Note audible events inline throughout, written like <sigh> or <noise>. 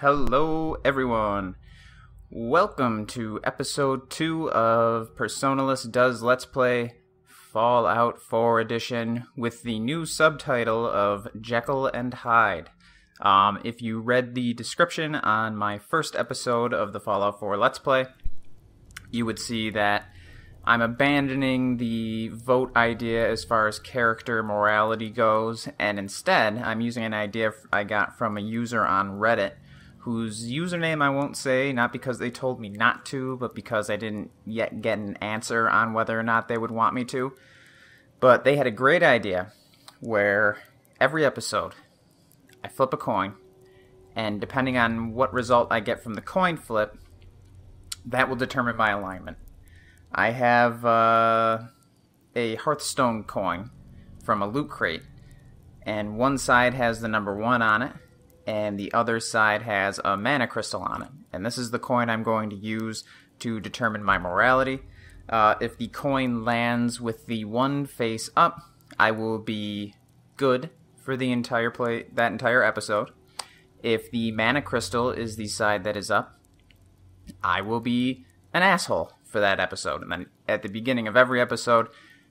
Hello, everyone. Welcome to episode 2 of Personaless Does Let's Play Fallout 4 Edition with the new subtitle of Jekyll and Hyde. Um, if you read the description on my first episode of the Fallout 4 Let's Play, you would see that I'm abandoning the vote idea as far as character morality goes, and instead, I'm using an idea I got from a user on Reddit whose username I won't say, not because they told me not to, but because I didn't yet get an answer on whether or not they would want me to. But they had a great idea where every episode I flip a coin, and depending on what result I get from the coin flip, that will determine my alignment. I have uh, a Hearthstone coin from a loot crate, and one side has the number one on it, and the other side has a mana crystal on it. And this is the coin I'm going to use to determine my morality. Uh, if the coin lands with the one face up, I will be good for the entire play that entire episode. If the mana crystal is the side that is up, I will be an asshole for that episode. And then at the beginning of every episode,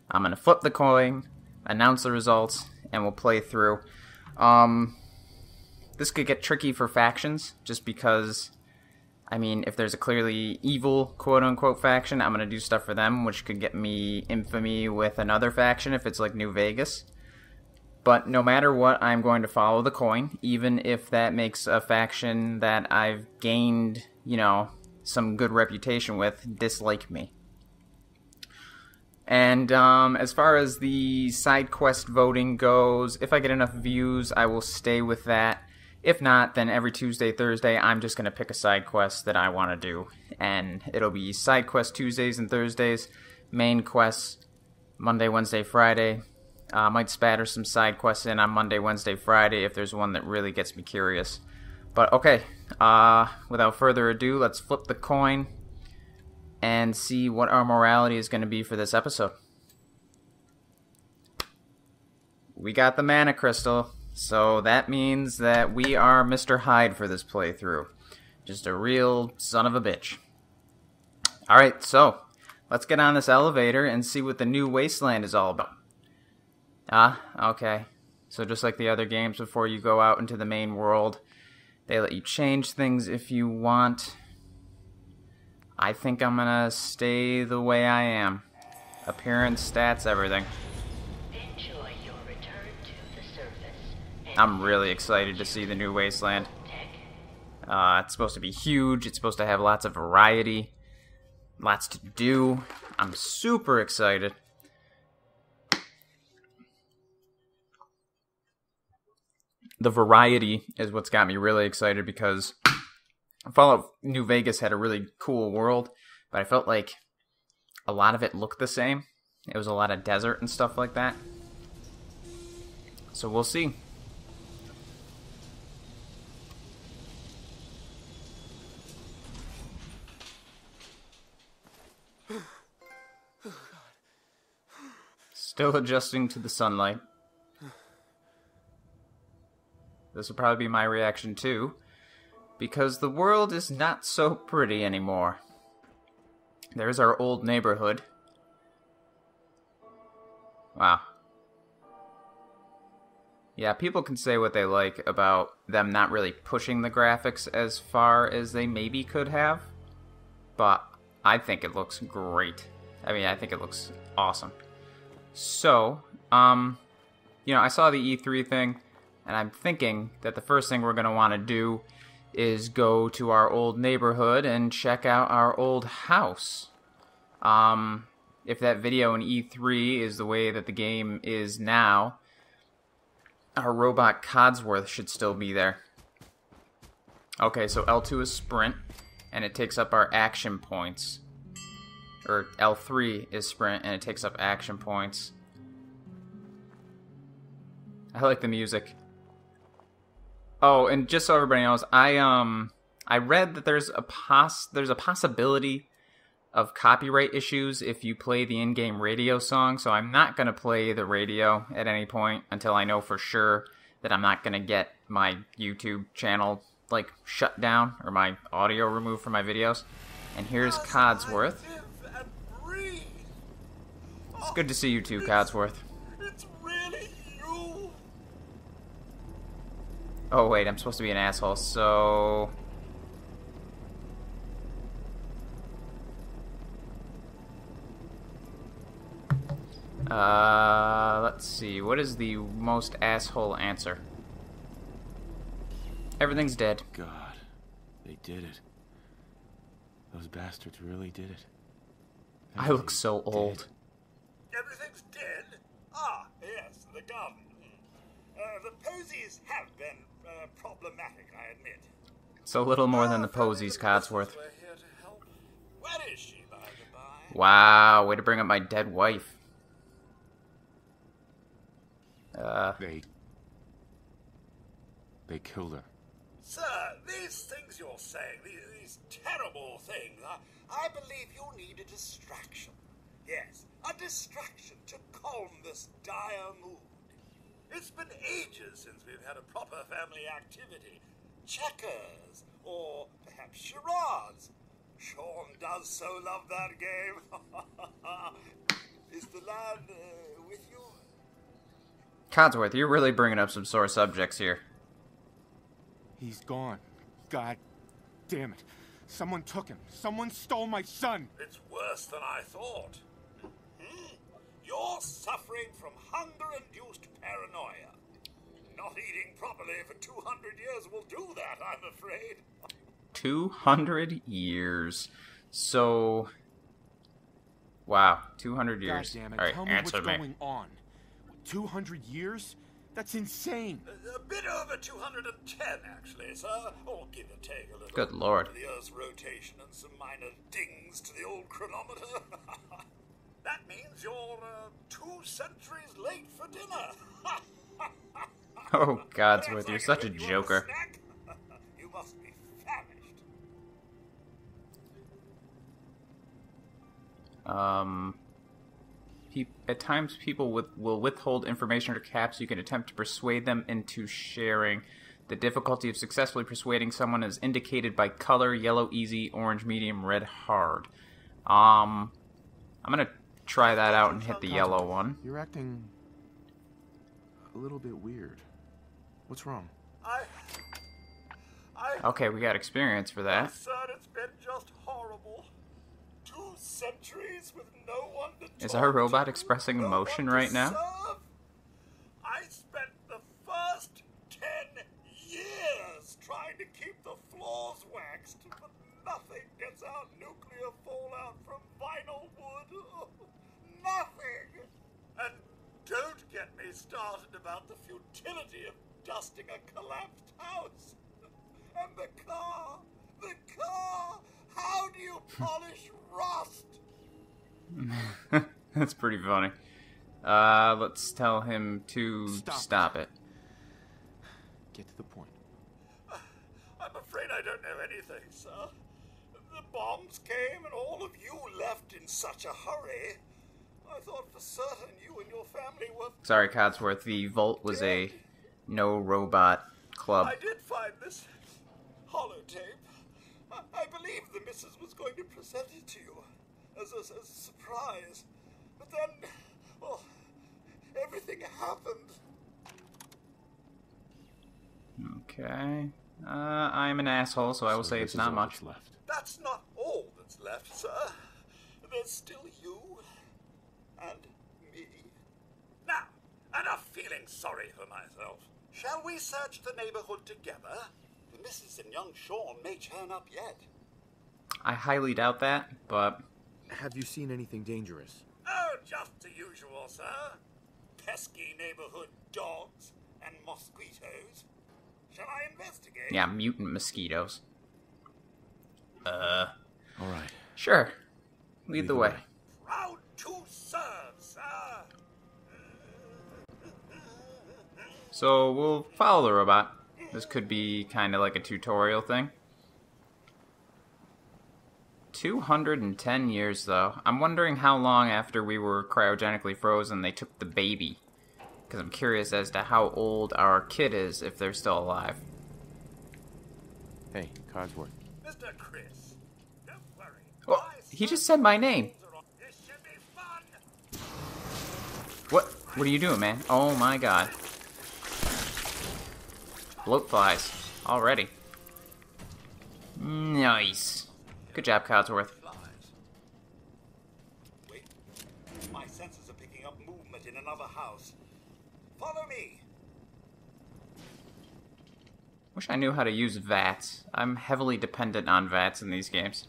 I'm gonna flip the coin, announce the results, and we'll play through. Um, this could get tricky for factions, just because. I mean, if there's a clearly evil quote unquote faction, I'm gonna do stuff for them, which could get me infamy with another faction if it's like New Vegas. But no matter what, I'm going to follow the coin, even if that makes a faction that I've gained, you know, some good reputation with dislike me. And um, as far as the side quest voting goes, if I get enough views, I will stay with that. If not, then every Tuesday, Thursday, I'm just going to pick a side quest that I want to do. And it'll be side quest Tuesdays and Thursdays, main quests Monday, Wednesday, Friday. Uh, I might spatter some side quests in on Monday, Wednesday, Friday if there's one that really gets me curious. But okay, uh, without further ado, let's flip the coin and see what our morality is going to be for this episode. We got the mana crystal. So that means that we are Mr. Hyde for this playthrough. Just a real son of a bitch. Alright, so let's get on this elevator and see what the new wasteland is all about. Ah, okay. So just like the other games before you go out into the main world, they let you change things if you want. I think I'm gonna stay the way I am. Appearance, stats, everything. I'm really excited to see the new Wasteland. Uh, it's supposed to be huge. It's supposed to have lots of variety, lots to do. I'm super excited. The variety is what's got me really excited because Fallout New Vegas had a really cool world, but I felt like a lot of it looked the same. It was a lot of desert and stuff like that. So we'll see. Still adjusting to the sunlight. This will probably be my reaction too, because the world is not so pretty anymore. There's our old neighborhood. Wow. Yeah, people can say what they like about them not really pushing the graphics as far as they maybe could have, but I think it looks great. I mean, I think it looks awesome. So, um, you know, I saw the E3 thing, and I'm thinking that the first thing we're going to want to do is go to our old neighborhood and check out our old house. Um, if that video in E3 is the way that the game is now, our robot Codsworth should still be there. Okay, so L2 is sprint, and it takes up our action points or L3 is sprint and it takes up action points. I like the music. Oh, and just so everybody knows, I um I read that there's a poss there's a possibility of copyright issues if you play the in-game radio song, so I'm not going to play the radio at any point until I know for sure that I'm not going to get my YouTube channel like shut down or my audio removed from my videos. And here's Codsworth. It's good to see you too, Codsworth. It's really you. Oh wait, I'm supposed to be an asshole, so Uh, let's see. What is the most asshole answer? Everything's dead. God, they did it. Those bastards really did it. I look so old. Everything's dead? Ah, yes, the garden. Uh, the posies have been uh, problematic, I admit. So little more than the posies, and the missus Codsworth. here to help. Where is she, by the by? Wow, way to bring up my dead wife. Uh, They. They killed her. Sir, these things you're saying, these, these terrible things, I, I believe you need a distraction. Yes, a distraction to calm this dire mood. It's been ages since we've had a proper family activity. Checkers, or perhaps charades. Sean does so love that game. <laughs> Is the lad uh, with you? Codsworth, you're really bringing up some sore subjects here. He's gone. God damn it. Someone took him. Someone stole my son. It's worse than I thought. You're suffering from hunger-induced paranoia. Not eating properly for 200 years will do that, I'm afraid. 200 years. So. Wow, 200 years. God damn it. Alright, Tell me answer what's me. going on. 200 years? That's insane. A, a bit over 210, actually, sir. Or give or take a little. Good lord. The Earth's rotation and some minor dings to the old chronometer. <laughs> that means you're uh, two centuries late for dinner. Oh, Perhaps I you're such a you joker. <laughs> you must be famished. Um, pe- at times, people with, will withhold information or caps. You can attempt to persuade them into sharing. The difficulty of successfully persuading someone is indicated by color: yellow, easy; orange, medium; red, hard. Um, I'm gonna try that out and hit the yellow one. You're acting a little bit weird. What's wrong? I. I. Okay, we got experience for that. Sir, it's been just horrible. Two centuries with no one to Is our robot to, expressing no emotion one right now? serve. I spent the first ten years trying to keep the floors waxed, but nothing gets out nuclear fallout from vinyl wood. <laughs> nothing. And don't get me started about the futility of dusting a collapsed house. And the car, the car. How do you polish rust? <laughs> That's pretty funny. Uh, let's tell him to Stop. stop it. Get to the point. <sighs> I'm afraid I don't know anything, sir. The bombs came and all of you left in such a hurry. I thought for certain you and your family were. Sorry, Codsworth. The Vault was a no robot club. I did find this holotape. I, I believe the missus was going to present it to you as a, as a surprise. But then, well, everything happened. Okay. Uh, I'm an asshole, so I will So say it's not much. left. That's not all that's left, sir. There's still you and me. Now, enough feeling sorry for myself. Shall we search the neighborhood together? The missus and young Sean may turn up yet. I highly doubt that, but Have you seen anything dangerous? Oh, just the usual, sir. Pesky neighborhood dogs and mosquitoes. Shall I investigate? yeah, mutant mosquitoes. Uh, All right. sure. Lead the way. Proud to serve, sir. So we'll follow the robot. This could be kind of like a tutorial thing. 210 years, though. I'm wondering how long after we were cryogenically frozen they took the baby. Because I'm curious as to how old our kid is if they're still alive. Hey, Codsworth. Mr. Chris, don't worry. Well, he just said my name. sons are on- This should be fun. What? What are you doing, man? Oh my god. Bloat flies. Already. Nice. Good job, Codsworth. Wait. My senses are picking up movement in another house. Follow me. Wish I knew how to use VATS. I'm heavily dependent on VATS in these games.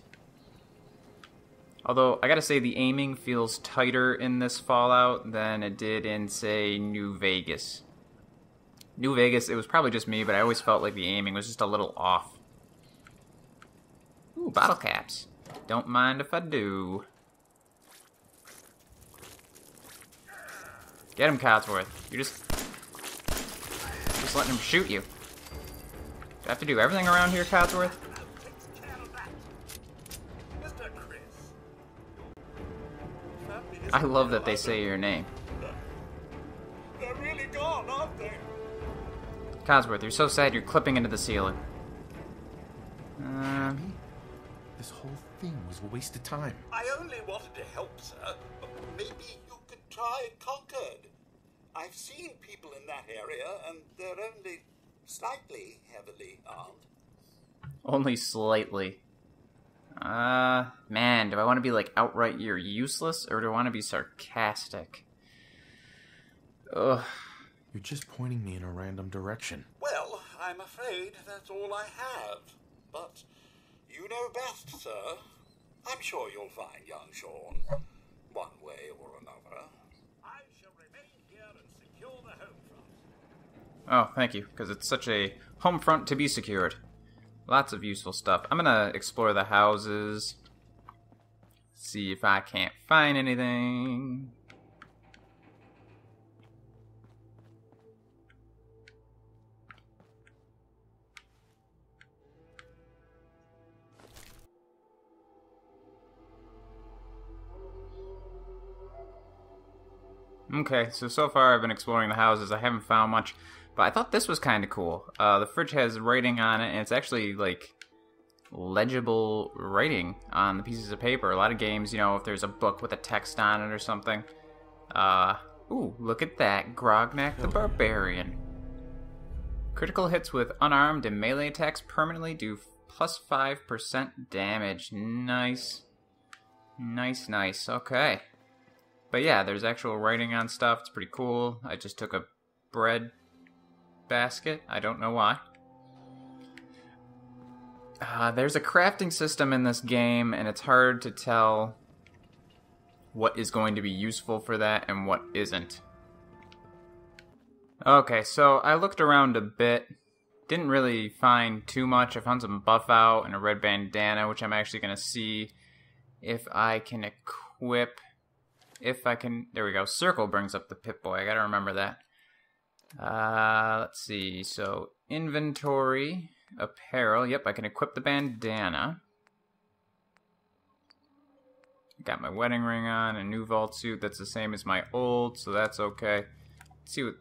Although, I gotta say, the aiming feels tighter in this Fallout than it did in, say, New Vegas. New Vegas, it was probably just me, but I always felt like the aiming was just a little off. Ooh, bottle caps. Don't mind if I do. Get him, Codsworth. You're just... Just letting him shoot you. Do I have to do everything around here, Codsworth? I love that they say your name. Codsworth, you're so sad you're clipping into the ceiling. Um, This whole thing was a waste of time. I only wanted to help, sir. Maybe you could try Concord. I've seen people in that area, and they're only slightly heavily armed. only slightly. Uh, man, do I want to be like outright you're useless, or do I want to be sarcastic? Ugh. You're just pointing me in a random direction. Well, I'm afraid that's all I have. But you know best, sir. I'm sure you'll find young Sean, one way or another. I shall remain here and secure the home front. Oh, thank you, because it's such a home front to be secured. Lots of useful stuff. I'm gonna explore the houses, see if I can't find anything. Okay, so so far I've been exploring the houses. I haven't found much, but I thought this was kind of cool. Uh, the fridge has writing on it, and it's actually like legible writing on the pieces of paper. A lot of games, you know, if there's a book with a text on it or something. Uh, ooh, look at that, Grognak the Barbarian. Critical hits with unarmed and melee attacks permanently do plus five percent damage. Nice, nice, nice. Okay. But yeah, there's actual writing on stuff. It's pretty cool. I just took a bread basket. I don't know why. Uh, there's a crafting system in this game, and it's hard to tell what is going to be useful for that and what isn't. Okay, so I looked around a bit. Didn't really find too much. I found some Buffout and a red bandana, which I'm actually going to see if I can equip if I can. There we go. Circle brings up the Pip Boy. I gotta remember that. Uh, let's see. So inventory, apparel. Yep, I can equip the bandana. Got my wedding ring on, a new vault suit that's the same as my old, so that's okay. Let's see what.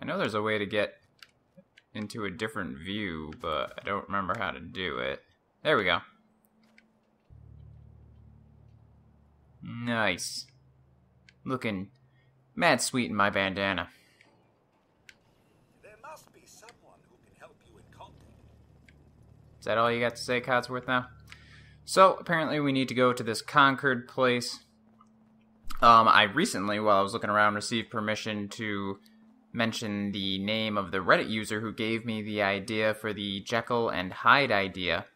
I know there's a way to get into a different view, but I don't remember how to do it. There we go. Nice. Looking mad sweet in my bandana. There must be someone who can help you in Concord. Is that all you got to say, Codsworth, now? So, apparently, we need to go to this Concord place. Um, I recently, while I was looking around, received permission to mention the name of the Reddit user who gave me the idea for the Jekyll and Hyde idea.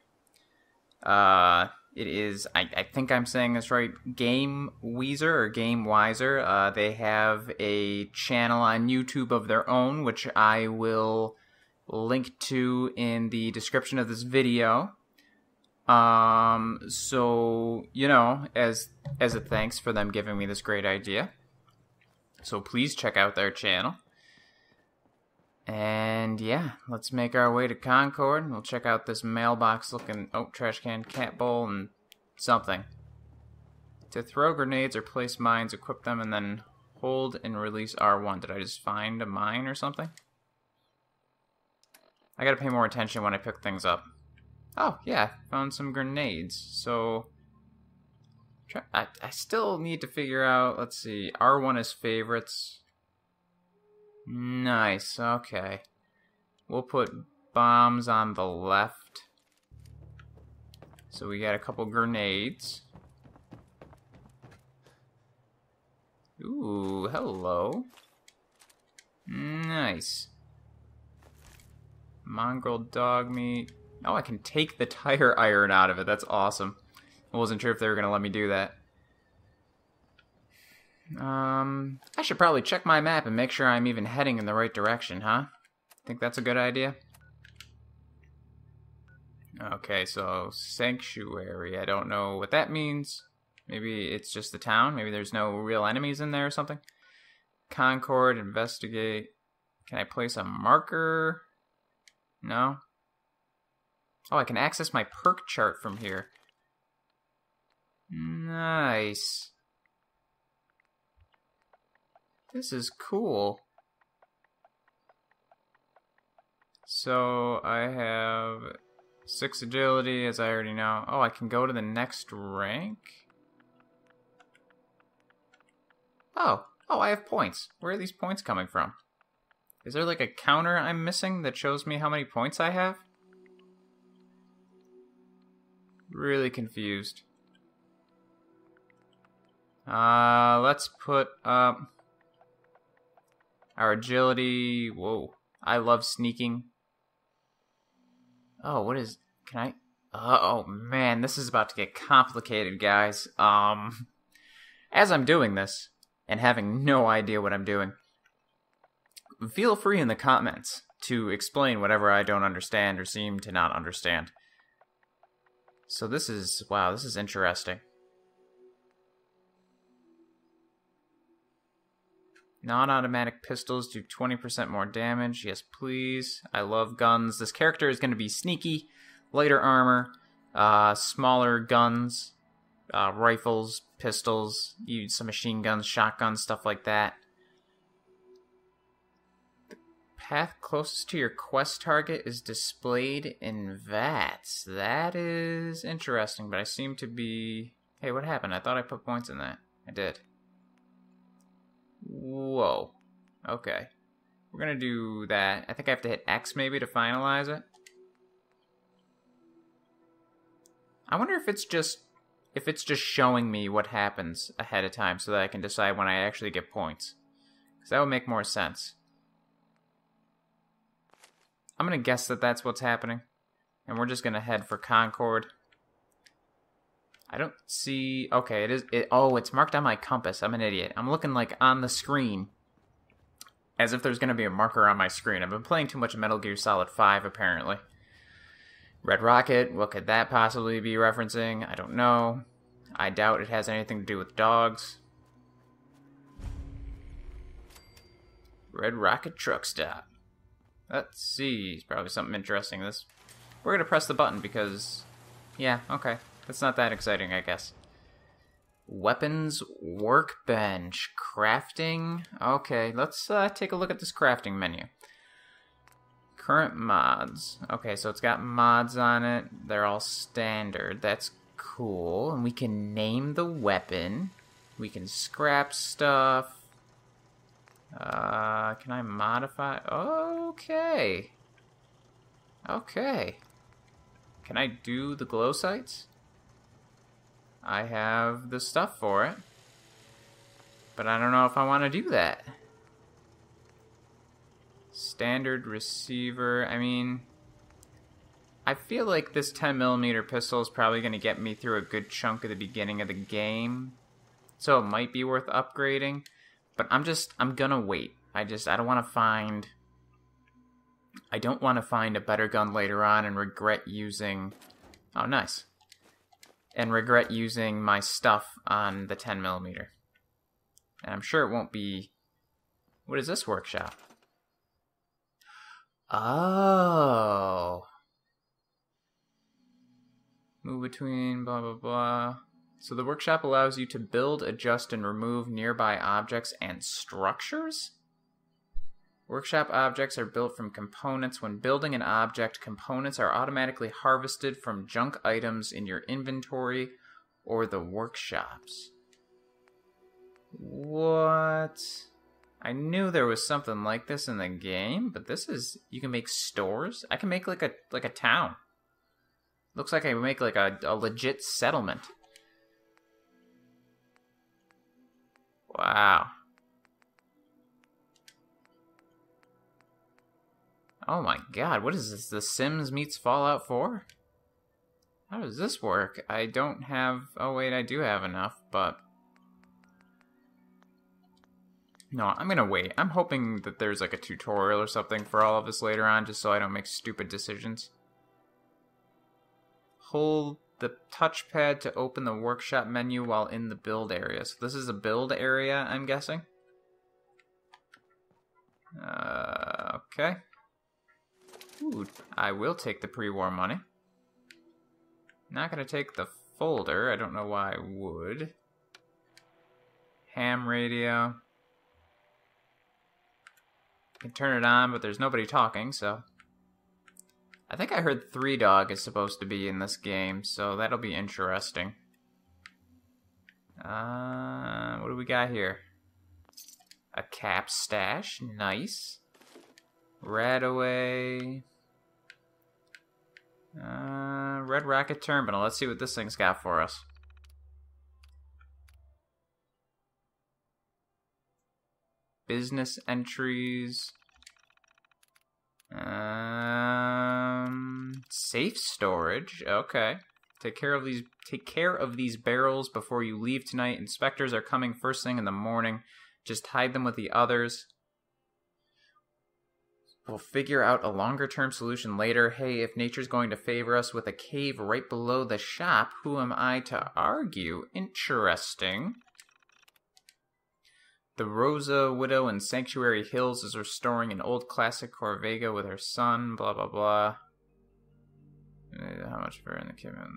Uh, it is, I, I think I'm saying this right, Game Weezer or Game Wiser. Uh, they have a channel on YouTube of their own, which I will link to in the description of this video. Um, so you know, as as a thanks for them giving me this great idea. So please check out their channel. And yeah, let's make our way to Concord. We'll check out this mailbox looking oh trash can, cat bowl, and something. To throw grenades or place mines, equip them, and then hold and release R1. Did I just find a mine or something? I gotta pay more attention when I pick things up. Oh, yeah, found some grenades. So, I, I still need to figure out, let's see, R1 is favorites. Nice, okay. We'll put bombs on the left. So we got a couple grenades. Ooh, hello. Nice. Mongrel dog meat. Oh, I can take the tire <laughs> iron out of it. That's awesome. I wasn't sure if they were going to let me do that. Um, I should probably check my map and make sure I'm even heading in the right direction, huh? Think that's a good idea? Okay, so sanctuary. I don't know what that means. Maybe it's just the town. Maybe there's no real enemies in there or something. Concord, investigate. Can I place a marker? No. Oh, I can access my perk chart from here. Nice. This is cool. So I have six agility, as I already know. Oh, I can go to the next rank? Oh, oh, I have points. Where are these points coming from? Is there like a counter I'm missing that shows me how many points I have? Really confused. Uh, let's put up our agility. Whoa. I love sneaking. Oh, what is. Can I. Uh, oh, man, this is about to get complicated, guys. Um. As I'm doing this, and having no idea what I'm doing, feel free in the comments to explain whatever I don't understand or seem to not understand. So this is. Wow, this is interesting. Non-automatic pistols do 20% more damage. Yes, please. I love guns. This character is going to be sneaky, lighter armor, uh, smaller guns, uh, rifles, pistols, some machine guns, shotguns, stuff like that. The path closest to your quest target is displayed in VATS. That is interesting, but I seem to be... Hey, what happened? I thought I put points in that. I did. Whoa. Okay. We're gonna do that. I think I have to hit X maybe to finalize it. I wonder if it's just if it's just showing me what happens ahead of time so that I can decide when I actually get points. Because that would make more sense. I'm gonna guess that that's what's happening. And we're just gonna head for Concord. I don't see. Okay, it is. It, oh, it's marked on my compass. I'm an idiot. I'm looking like on the screen, as if there's going to be a marker on my screen. I've been playing too much Metal Gear Solid Five, apparently. Red Rocket. What could that possibly be referencing? I don't know. I doubt it has anything to do with dogs. Red Rocket truck stop. Let's see. Probably something interesting. This. We're gonna press the button because. Yeah. Okay. That's not that exciting, I guess. Weapons workbench. Crafting. Okay, let's uh, take a look at this crafting menu. Current mods. Okay, so it's got mods on it. They're all standard. That's cool. And we can name the weapon. We can scrap stuff. Uh, can I modify? Okay. Okay. Can I do the glow sights? I have the stuff for it. But I don't know if I want to do that. Standard receiver. I mean, I feel like this 10mm pistol is probably going to get me through a good chunk of the beginning of the game. So it might be worth upgrading. But I'm just, I'm going to wait. I just, I don't want to find. I don't want to find a better gun later on and regret using. Oh, nice and regret using my stuff on the 10 millimeter. And I'm sure it won't be. What is this workshop? Oh. Move between, blah, blah, blah. So the workshop allows you to build, adjust, and remove nearby objects and structures? Workshop objects are built from components. When building an object, components are automatically harvested from junk items in your inventory or the workshops. What? I knew there was something like this in the game, but this is you can make stores. I can make like a like a town. Looks like I make like a, a legit settlement. Wow. Oh my god, what is this? The Sims meets Fallout 4? How does this work? I don't have. Oh, wait, I do have enough, but. No, I'm gonna wait. I'm hoping that there's like a tutorial or something for all of this later on, just so I don't make stupid decisions. Hold the touchpad to open the workshop menu while in the build area. So this is a build area, I'm guessing. Uh, okay. Ooh, I will take the pre-war money. Not gonna take the folder. I don't know why I would. Ham radio. Can turn it on, but there's nobody talking, so. I think I heard Three Dog is supposed to be in this game, so that'll be interesting. Uh, what do we got here? A cap stash, nice. Radaway. Uh, Red Rocket Terminal. Let's see what this thing's got for us. Business entries. Um, safe storage. Okay. Take care of these. Take care of these barrels before you leave tonight. Inspectors are coming first thing in the morning. Just hide them with the others. We'll figure out a longer term solution later. Hey, if nature's going to favor us with a cave right below the shop, who am I to argue? Interesting. The Rosa Widow in Sanctuary Hills is restoring an old classic Corvega with her son, blah blah blah. Uh, How much for in the cabin?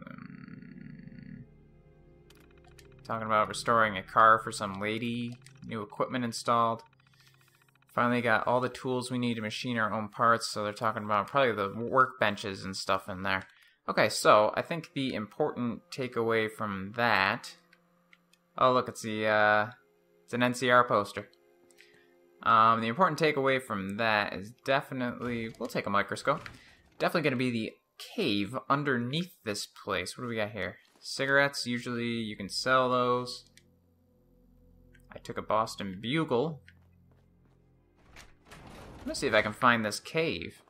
Talking about restoring a car for some lady, new equipment installed. Finally got all the tools we need to machine our own parts, so they're talking about probably the workbenches and stuff in there. Okay, so I think the important takeaway from that. Oh, look, it's the uh, it's an NCR poster. Um, the important takeaway from that is definitely we'll take a microscope. Definitely going to be the cave underneath this place. What do we got here? Cigarettes. Usually you can sell those. I took a Boston Bugle. Let's see if I can find this cave.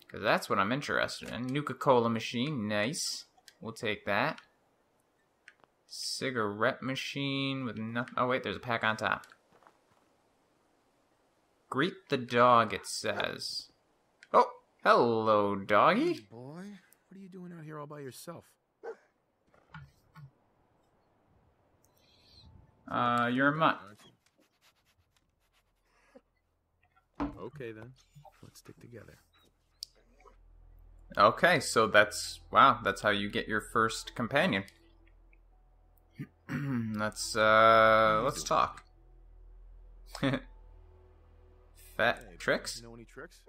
Because that's what I'm interested in. Nuka-Cola machine, nice. We'll take that. Cigarette machine with nothing. Oh, wait, there's a pack on top. Greet the dog, it says. Oh, hello, doggy. Boy, what are you doing out here all by yourself? Uh, you're a mutt. Aren't you? Okay then, let's stick together. Okay, so that's wow, that's how you get your first companion. <clears throat> let's uh let's talk. <laughs> Fat Hey, tricks? You know any tricks?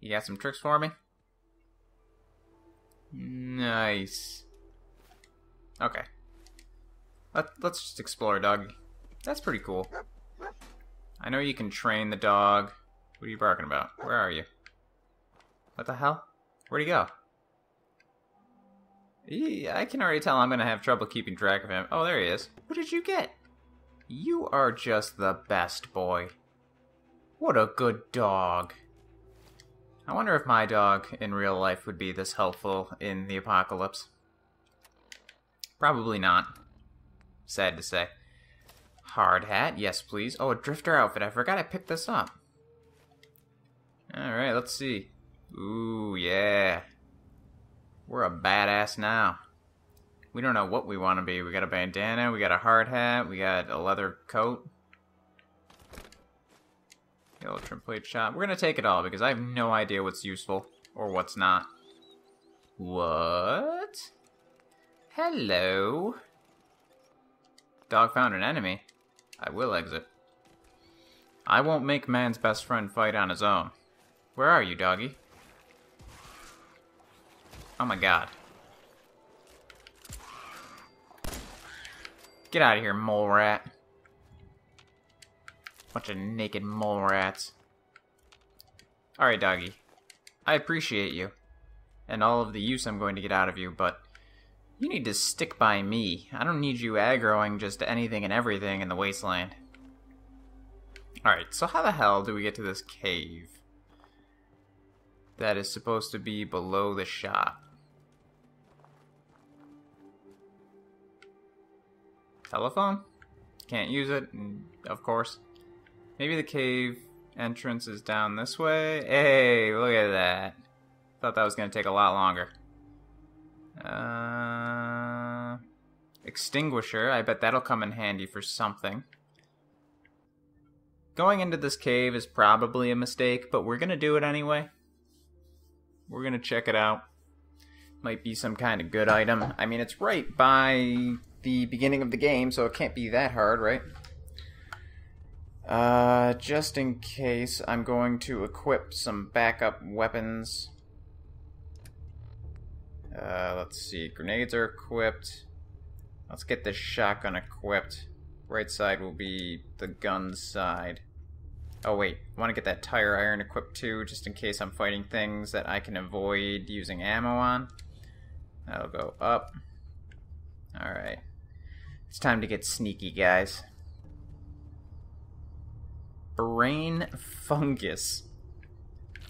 You got some tricks for me? Nice. Okay. Let, let's just explore, doggy. That's pretty cool. I know you can train the dog. What are you barking about? Where are you? What the hell? Where'd he go? I can already tell I'm gonna have trouble keeping track of him. Oh, there he is. What did you get? You are just the best boy. What a good dog. I wonder if my dog in real life would be this helpful in the apocalypse. Probably not. Sad to say. Hard hat, yes please. Oh, a drifter outfit. I forgot I picked this up. Alright, let's see. Ooh, yeah. We're a badass now. We don't know what we want to be. We got a bandana, we got a hard hat, we got a leather coat. Yellow trim plate shop. We're gonna take it all because I have no idea what's useful or what's not. What? Hello. Dog found an enemy. I will exit. I won't make man's best friend fight on his own. Where are you, doggy? Oh my god. Get out of here, mole rat. Bunch of naked mole rats. Alright, doggy. I appreciate you. And all of the use I'm going to get out of you, but you need to stick by me. I don't need you aggroing just anything and everything in the wasteland. Alright, so how the hell do we get to this cave? That is supposed to be below the shop. Telephone? Can't use it, of course. Maybe the cave entrance is down this way? Hey, look at that. Thought that was going to take a lot longer. Uh, extinguisher. I bet that'll come in handy for something. Going into this cave is probably a mistake, but we're going to do it anyway. We're going to check it out. Might be some kind of good item. I mean, it's right by the beginning of the game, so it can't be that hard, right? Uh, just in case, I'm going to equip some backup weapons. Uh, let's see. Grenades are equipped. Let's get this shotgun equipped. Right side will be the gun side. Oh wait, I want to get that tire iron equipped too, just in case I'm fighting things that I can avoid using ammo on. That'll go up. Alright. It's time to get sneaky, guys. Brain fungus.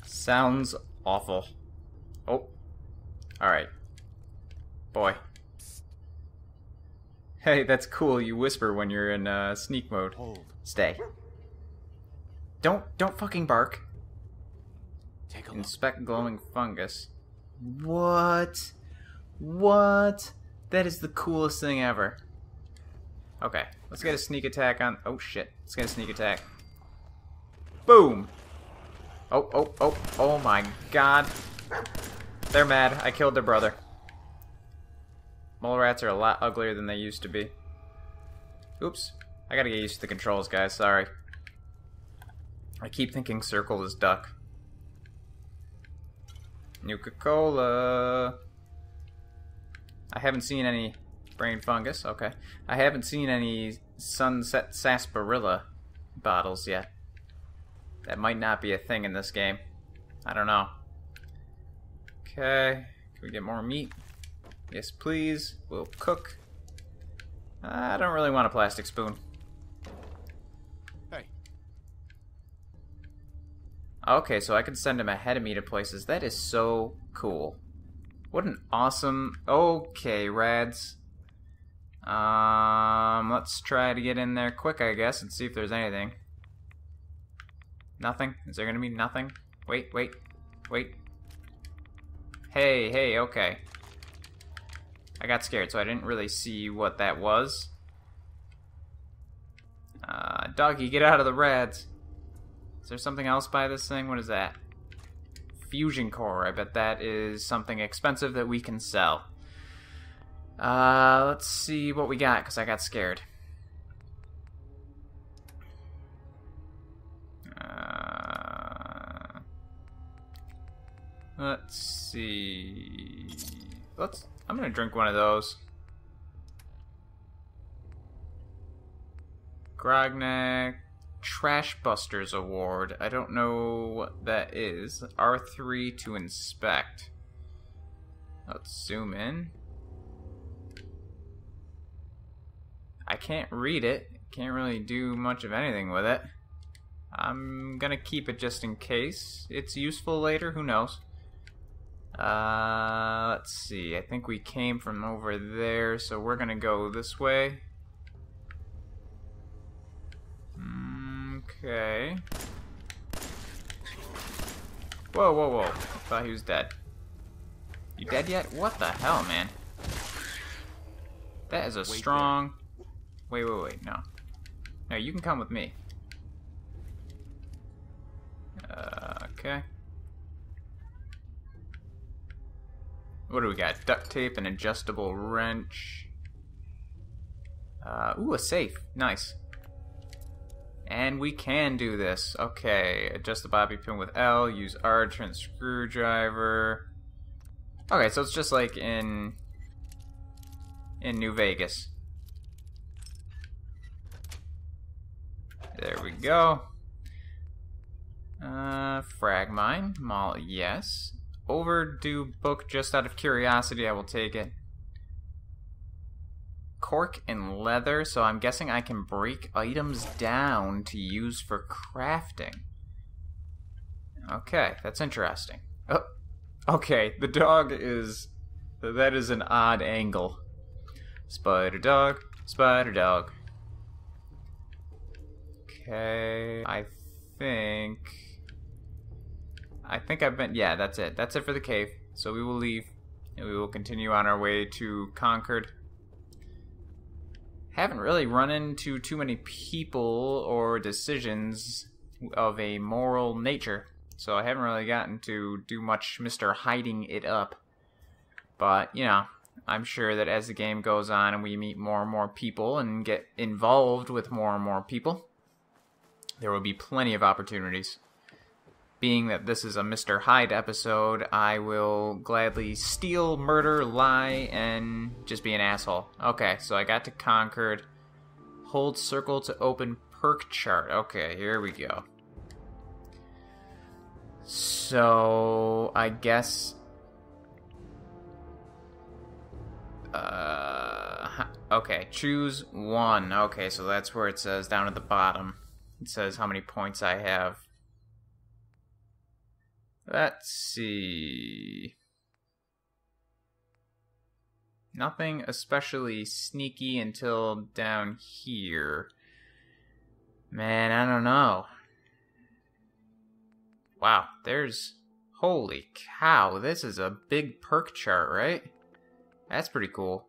Sounds awful. Oh. Alright. Boy. Hey, that's cool. You whisper when you're in uh, sneak mode. Hold. Stay. Don't don't fucking bark. Take a look. Inspect glowing fungus. What? What? That is the coolest thing ever. Okay, let's get a sneak attack on. Oh shit! Let's get a sneak attack. Boom! Oh oh oh oh my god! They're mad. I killed their brother. Mole rats are a lot uglier than they used to be. Oops. I gotta get used to the controls, guys. Sorry. I keep thinking circle is duck. Nuka-Cola. I haven't seen any brain fungus. Okay. I haven't seen any sunset sarsaparilla bottles yet. That might not be a thing in this game. I don't know. Okay. Can we get more meat? Yes, please. We'll cook. I don't really want a plastic spoon. Hey, Okay, so I can send him ahead of me to places. That is so cool. What an awesome... Okay, rads. Um, let's try to get in there quick, I guess, and see if there's anything. Nothing? Is there gonna be nothing? Wait, wait, wait. Hey, hey, okay. I got scared, so I didn't really see what that was. Uh, doggy, get out of the rads. Is there something else by this thing? What is that? Fusion core. I bet that is something expensive that we can sell. Uh, let's see what we got, because I got scared. Uh, let's see. Let's. I'm gonna drink one of those. Grognak Trash Busters Award. I don't know what that is. R3 to inspect. Let's zoom in. I can't read it. Can't really do much of anything with it. I'm gonna keep it just in case. It's useful later, who knows. Uh, let's see. I think we came from over there, so we're gonna go this way. Okay. Whoa, whoa, whoa. I thought he was dead. You dead yet? What the hell, man? That is a strong... Wait, wait, wait, no. No, you can come with me. Uh, okay. What do we got? Duct tape, an adjustable wrench. Uh, ooh, a safe. Nice. And we can do this. Okay, adjust the bobby pin with L, use R turn screwdriver. Okay, so it's just like in in New Vegas. There we go. Uh, frag mine, mall, yes. Overdue book just out of curiosity, I will take it. Cork and leather, so I'm guessing I can break items down to use for crafting. Okay, that's interesting. Oh, okay, the dog is. That is an odd angle. Spider dog, spider dog. Okay, I think. I think I've been. Yeah, that's it. That's it for the cave. So we will leave and we will continue on our way to Concord. Haven't really run into too many people or decisions of a moral nature, so I haven't really gotten to do much Mr. Hiding It Up. But, you know, I'm sure that as the game goes on and we meet more and more people and get involved with more and more people, there will be plenty of opportunities. Being that this is a Mr. Hyde episode, I will gladly steal, murder, lie, and just be an asshole. Okay, so I got to Concord. Hold circle to open perk chart. Okay, here we go. So, I guess. Uh, okay, choose one. Okay, so that's where it says down at the bottom. It says how many points I have. Let's see. Nothing especially sneaky until down here. Man, I don't know. Wow, there's. Holy cow, this is a big perk chart, right? That's pretty cool.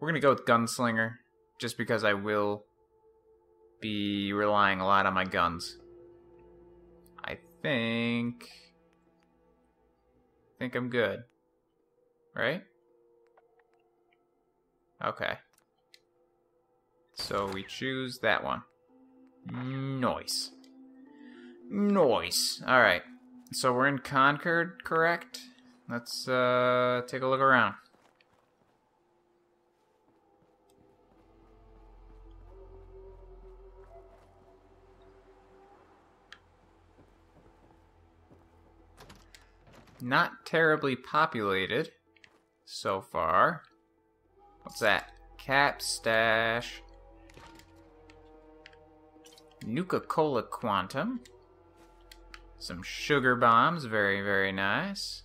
We're gonna go with Gunslinger, just because I will be relying a lot on my guns. I think think I'm good. Right? Okay. So we choose that one. Noise. Noise. Alright. So we're in Concord, correct? Let's uh take a look around. Not terribly populated so far. What's that? Cap stash. Nuka Cola Quantum. Some sugar bombs. Very, very nice.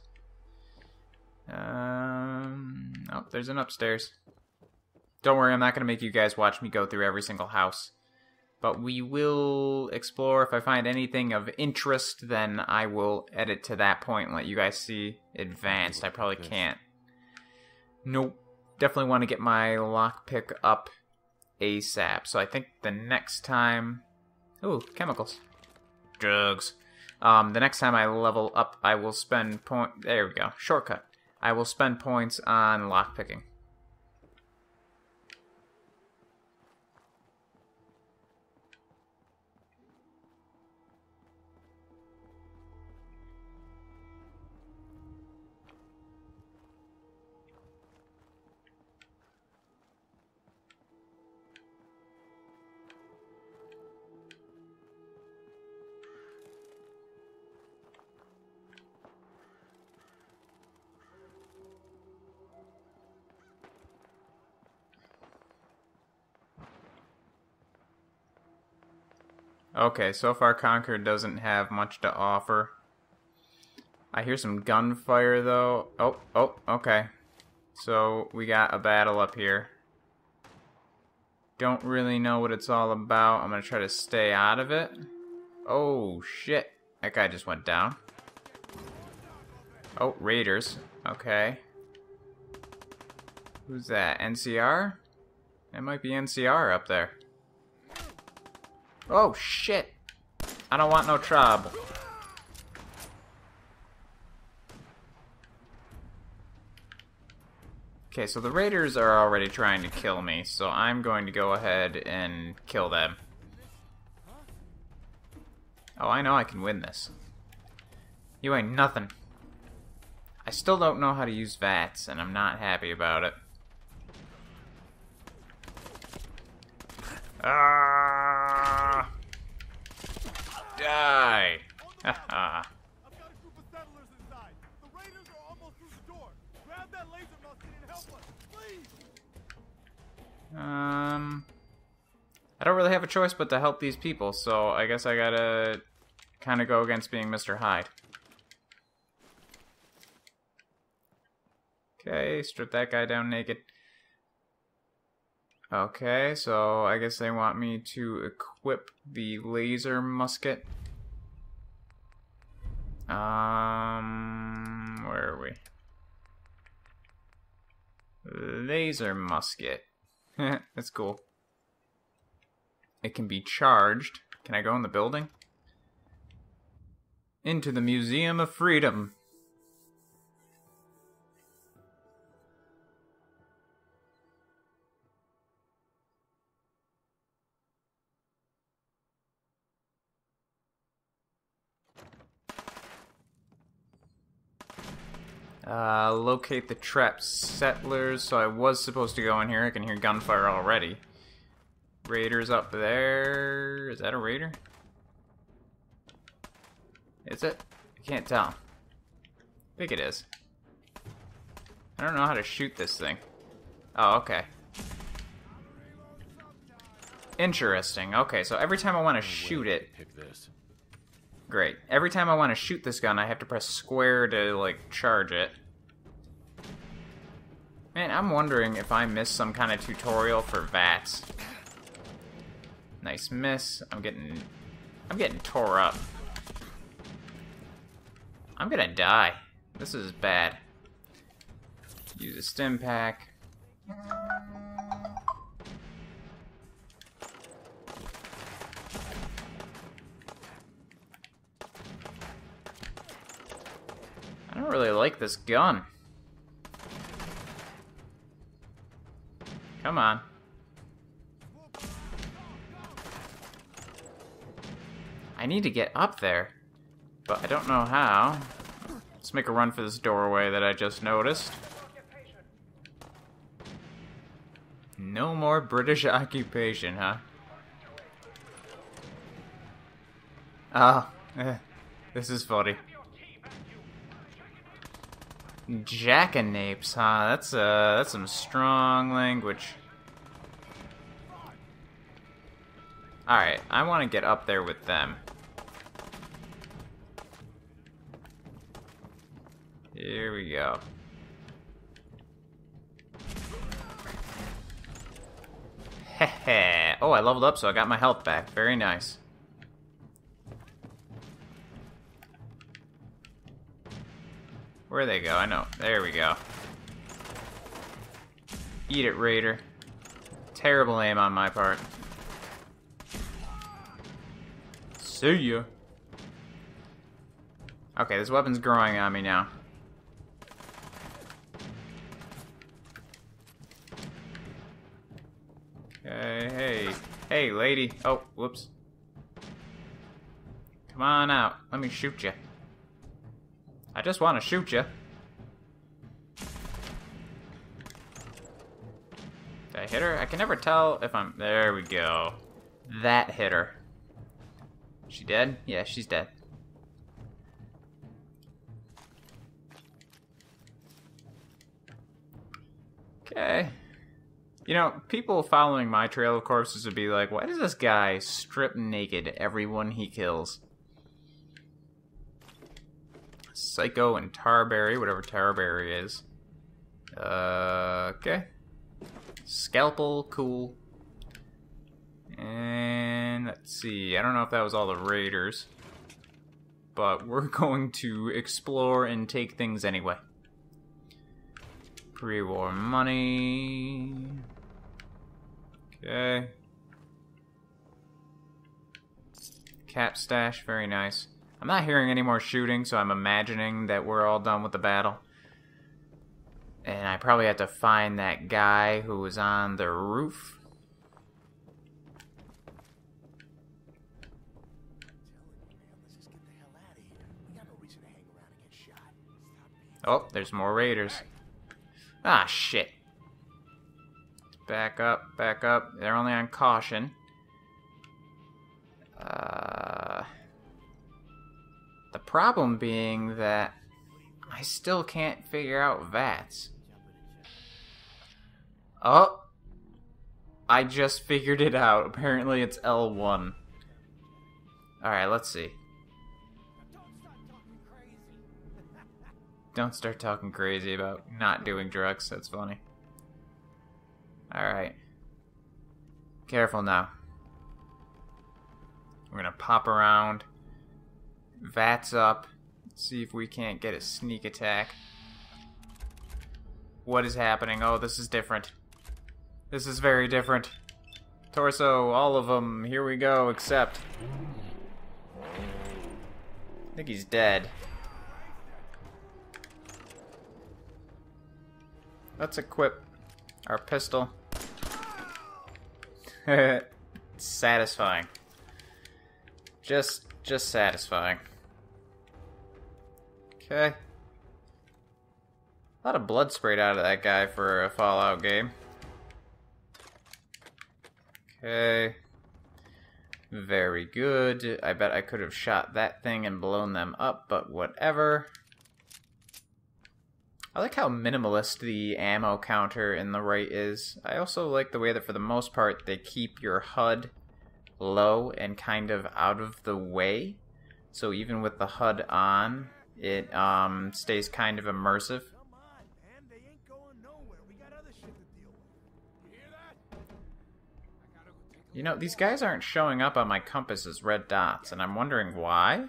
Um, oh, there's an upstairs. Don't worry, I'm not going to make you guys watch me go through every single house but we will explore. If I find anything of interest, then I will edit to that point and let you guys see advanced. I probably can't. Nope. Definitely want to get my lockpick up ASAP. So I think the next time. Ooh, chemicals. Drugs. Um, the next time I level up, I will spend point. There we go. Shortcut. I will spend points on lockpicking. Okay, so far Concord doesn't have much to offer. I hear some gunfire though. Oh, oh, okay. So we got a battle up here. Don't really know what it's all about. I'm gonna try to stay out of it. Oh, shit. That guy just went down. Oh, Raiders. Okay. Who's that? NCR? It might be NCR up there. Oh, shit. I don't want no trouble. Okay, so the raiders are already trying to kill me, so I'm going to go ahead and kill them. Oh, I know I can win this. You ain't nothing. I still don't know how to use VATS, and I'm not happy about it. Ah! Die! Haha. I've got a <laughs> group of settlers inside. The raiders are almost through the door. Grab that laser musket and help us, please. um... I don't really have a choice but to help these people, so I guess I gotta kind of go against being Mr. Hyde. Okay, strip that guy down naked. Okay, so I guess they want me to equip the laser musket. Um, where are we? Laser musket. <laughs> That's cool. It can be charged. Can I go in the building? Into the Museum of Freedom. Uh, locate the trapped settlers. So I was supposed to go in here. I can hear gunfire already. Raiders up there. Is that a raider? Is it? I can't tell. I think it is. I don't know how to shoot this thing. Oh, okay. Interesting. Okay, so every time I want to shoot it, Pick this. Great. Every time I want to shoot this gun, I have to press square to, like, charge it. Man, I'm wondering if I missed some kind of tutorial for VATS. Nice miss. I'm getting... I'm getting tore up. I'm gonna die. This is bad. Use a Stimpak. I don't really like this gun. Come on. I need to get up there, but I don't know how. Let's make a run for this doorway that I just noticed. No more British <laughs> occupation, huh? Oh, eh, this is funny. Jackanapes, huh? That's uh, that's some strong language. All right, I want to get up there with them. Here we go. Heh Oh, I leveled up, so I got my health back. Very nice. Where they go? I know. There we go. Eat it, Raider. Terrible aim on my part. See ya. Okay, this weapon's growing on me now. Okay, hey. Hey, lady. Oh, whoops. Come on out. Let me shoot you. I just want to shoot you. Did I hit her? I can never tell if I'm... There we go. That hit her. She dead? Yeah, she's dead. Okay. You know, people following my trail of corpses would be like, why does this guy strip naked everyone he kills? Psycho and Tarberry, whatever Tarberry is. Uh, okay. Scalpel, cool. And let's see, I don't know if that was all the raiders. But we're <laughs> going to explore and take things anyway. Pre-war money. Okay. Cap stash, very nice. I'm not hearing any more shooting, so I'm imagining that we're all done with the battle. And I probably have to find that guy who was on the roof. Oh, there's more raiders. Ah, shit. Back up, back up. They're only on caution. Uh the problem being that I still can't figure out VATS. Oh! I just figured it out. Apparently it's L1. Alright, let's see. Don't start talking crazy about not doing drugs. That's funny. Alright. Careful now. We're gonna pop around. Vats up. See if we can't get a sneak attack. What is happening? Oh, this is different. This is very different. Torso, all of them. Here we go, except... I think he's dead. Let's equip our pistol. <laughs> satisfying. Just, just satisfying. Okay. A lot of blood sprayed out of that guy for a Fallout game. Okay. Very good. I bet I could have shot that thing and blown them up, but whatever. I like how minimalist the ammo counter in the right is. I also like the way that for the most part they keep your HUD low and kind of out of the way. So even with the HUD on, it um, stays kind of immersive. You know, these guys aren't showing up on my compass as red dots, and I'm wondering why.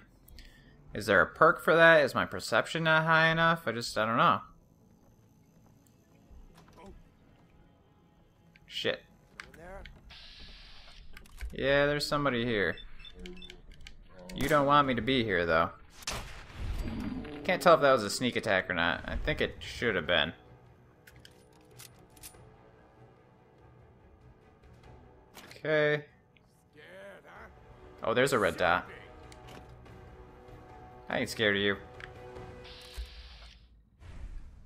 Is there a perk for that? Is my perception not high enough? I just, I don't know. Shit. Yeah, there's somebody here. You don't want me to be here, though. Can't tell if that was a sneak attack or not. I think it should have been. Okay. Oh, there's a red dot. I ain't scared of you.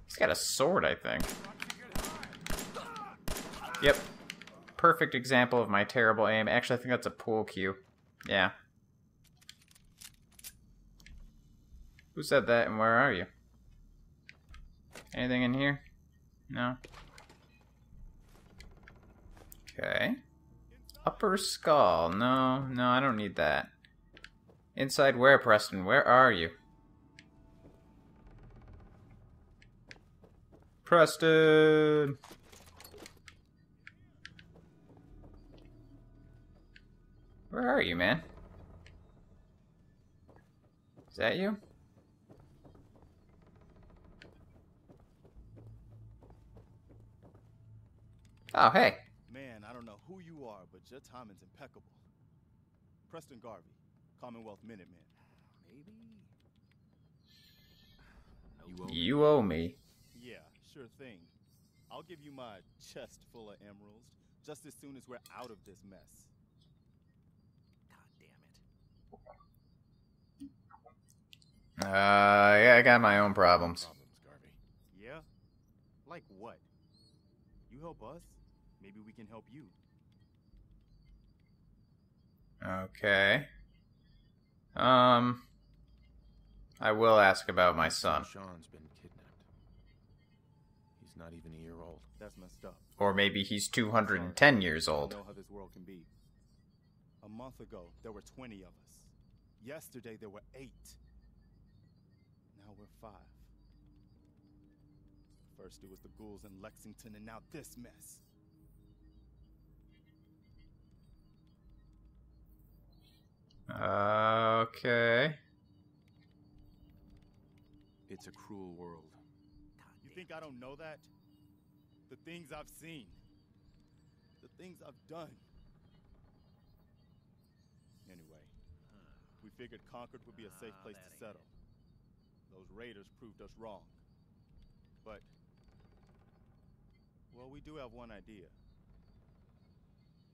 He's got a sword, I think. Yep. Perfect example of my terrible aim. Actually, I think that's a pool cue. Yeah. Who said that and where are you? Anything in here? No? Okay. Upper skull. No, no, I don't need that. Inside where, Preston? Where are you? Preston! Where are you, man? Is that you? Oh, hey. Man, I don't know who you are, but your timing's impeccable. Preston Garvey, Commonwealth Minuteman. Maybe. You owe You owe me. Yeah, sure thing. I'll give you my chest full of emeralds just as soon as we're out of this mess. God damn it. Uh, yeah, I got my own problems. Problems, Garvey. Yeah? Like what? You help us, maybe we can help you. Okay. Um, I will ask about my son. Shaun's been kidnapped. He's not even a year old. That's messed up. Or maybe he's 210 years I old. know how this world can be. A month ago, there were 20 of us. Yesterday, there were eight. Now we're five. First, it was the ghouls in Lexington, and now this mess. Okay. It's a cruel world. You think I don't know that? The things I've seen, the things I've done. Anyway, we figured Concord would be a safe place to settle. Those raiders proved us wrong. But, well, we do have one idea.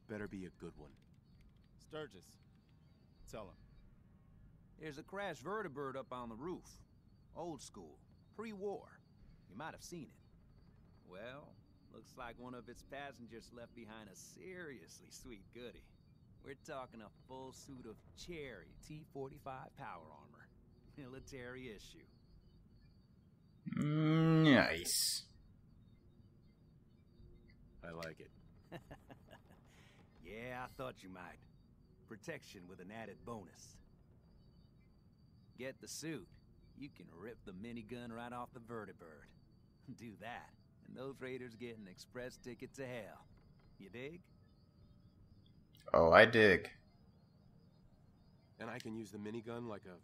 Better be a good one. Sturgis, tell him. There's a crashed vertibird up on the roof. Old school. pre-war. You might have seen it. Well, looks like one of its passengers left behind a seriously sweet goodie. We're talking a full suit of cherry T-45 power armor. Military issue. Nice. I like it. <laughs> Yeah, I thought you might. Protection with an added bonus. Get the suit. You can rip the minigun right off the vertibird. <laughs> Do that, and those raiders get an express ticket to hell. You dig? Oh, I dig. And I can use the minigun like a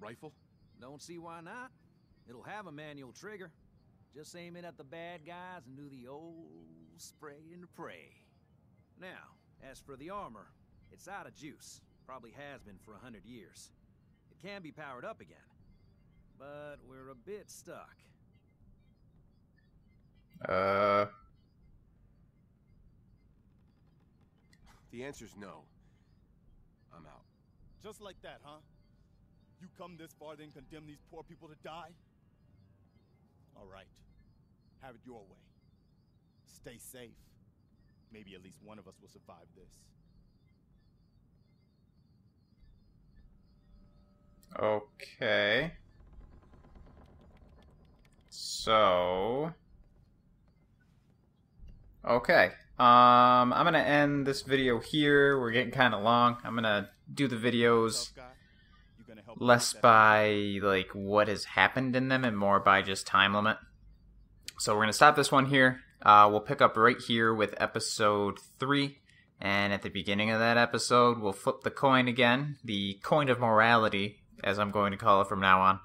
rifle? Don't see why not. It'll have a manual trigger. Just aim it at the bad guys and do the old spray and pray. Now, as for the armor, it's out of juice. Probably has been for a hundred years. It can be powered up again. But we're a bit stuck. Uh, The answer's no. I'm out. Just like that, huh? You come this far, then condemn these poor people to die? All right. Have it your way. Stay safe. Maybe at least one of us will survive this. okay. So. Okay. Um, I'm gonna end this video here. We're getting kind of long. I'm gonna do the videos Tough guy, you gonna help less by like what has happened in them and more by just time limit. So we're gonna stop this one here. Uh, we'll pick up right here with episode three, and at the beginning of that episode, we'll flip the coin again, the coin of morality, as I'm going to call it from now on.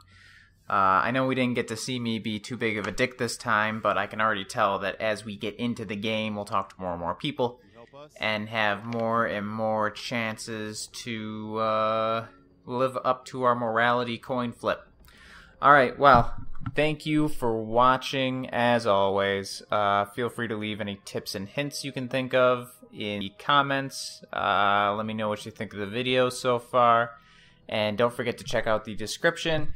Uh, I know we didn't get to see me be too big of a dick this time, but I can already tell that as we get into the game, we'll talk to more and more people You help us? and have more and more chances to uh, live up to our morality coin flip. All right, well, thank you for watching as always. Uh, feel free to leave any tips and hints you can think of in the comments. Uh, let me know what you think of the video so far. And don't forget to check out the description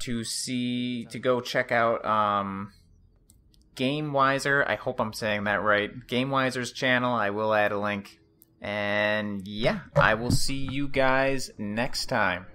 to see to go check out um, Gameweizer. I hope I'm saying that right. Gameweizer's channel. I will add a link. And yeah, I will see you guys next time.